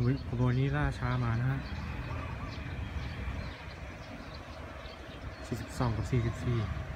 ผมวันนี้ล่าช้ามานะฮะ42กับ44